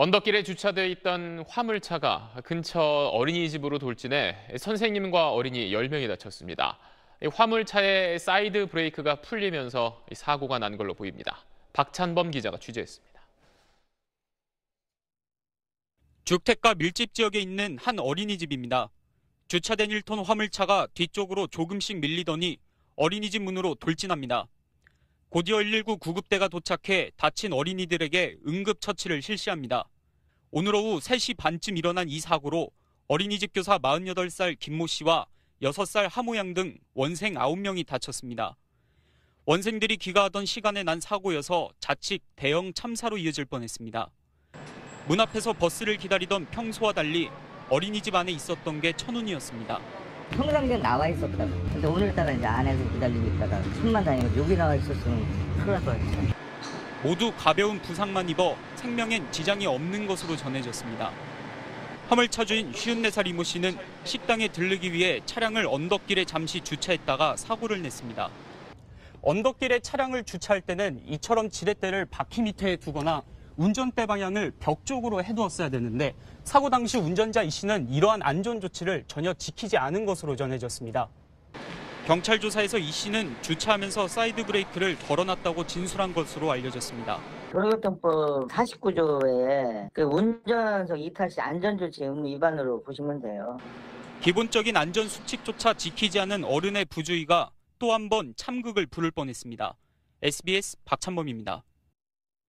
언덕길에 주차돼 있던 화물차가 근처 어린이집으로 돌진해 선생님과 어린이 10명이 다쳤습니다. 이 화물차의 사이드 브레이크가 풀리면서 이 사고가 난 걸로 보입니다. 박찬범 기자가 취재했습니다. 주택가 밀집 지역에 있는 한 어린이집입니다. 주차된 1톤 화물차가 뒤쪽으로 조금씩 밀리더니 어린이집 문으로 돌진합니다. 곧이어 119 구급대가 도착해 다친 어린이들에게 응급처치를 실시합니다. 오늘 오후 3시 반쯤 일어난 이 사고로 어린이집 교사 48살 김모 씨와 6살 하모 양 등 원생 9명이 다쳤습니다. 원생들이 귀가하던 시간에 난 사고여서 자칫 대형 참사로 이어질 뻔했습니다. 문 앞에서 버스를 기다리던 평소와 달리 어린이집 안에 있었던 게 천운이었습니다. 평상시엔 나와 있었다고. 근데 오늘따라 이제 안에서 기다리고 있다가 숨만 다니고 여기 나와 있었으면 큰일 날 뻔했어. 모두 가벼운 부상만 입어 생명엔 지장이 없는 것으로 전해졌습니다. 화물차주인 54살 이모 씨는 식당에 들르기 위해 차량을 언덕길에 잠시 주차했다가 사고를 냈습니다. 언덕길에 차량을 주차할 때는 이처럼 지렛대를 바퀴 밑에 두거나 운전대 방향을 벽 쪽으로 해두었어야 되는데 사고 당시 운전자 이 씨는 이러한 안전 조치를 전혀 지키지 않은 것으로 전해졌습니다. 경찰 조사에서 이 씨는 주차하면서 사이드 브레이크를 걸어놨다고 진술한 것으로 알려졌습니다. 도로교통법 49조에 그 운전석 이탈 시 안전조치 의무 위반으로 보시면 돼요. 기본적인 안전 수칙조차 지키지 않은 어른의 부주의가 또 한 번 참극을 부를 뻔했습니다. SBS 박찬범입니다.